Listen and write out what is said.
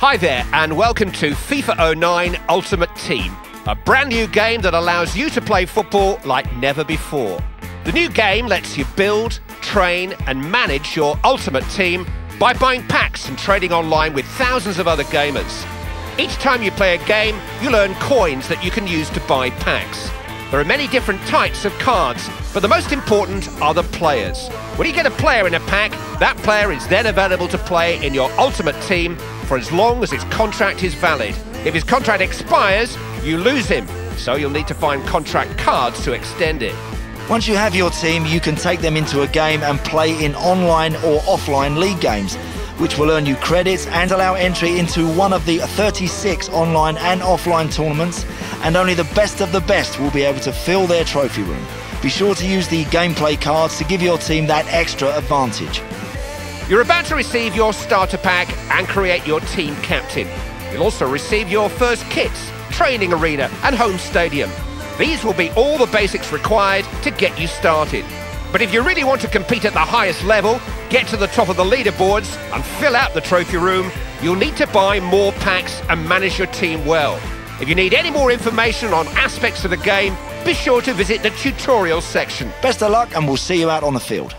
Hi there, and welcome to FIFA 09 Ultimate Team, a brand new game that allows you to play football like never before. The new game lets you build, train, and manage your ultimate team by buying packs and trading online with thousands of other gamers. Each time you play a game, you'll earn coins that you can use to buy packs. There are many different types of cards, but the most important are the players. When you get a player in a pack, that player is then available to play in your ultimate team for as long as his contract is valid. If his contract expires, you lose him, so you'll need to find contract cards to extend it. Once you have your team, you can take them into a game and play in online or offline league games, which will earn you credits and allow entry into one of the 36 online and offline tournaments, and only the best of the best will be able to fill their trophy room. Be sure to use the gameplay cards to give your team that extra advantage. You're about to receive your starter pack and create your team captain. You'll also receive your first kits, training arena and home stadium. These will be all the basics required to get you started. But if you really want to compete at the highest level, get to the top of the leaderboards and fill out the trophy room, you'll need to buy more packs and manage your team well. If you need any more information on aspects of the game, be sure to visit the tutorial section. Best of luck and we'll see you out on the field.